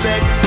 respect.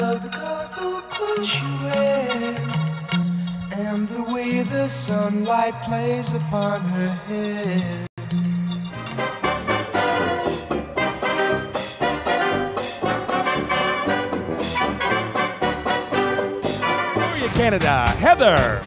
love the colorful clothes she wears and the way the sunlight plays upon her hair. Canada, Heather.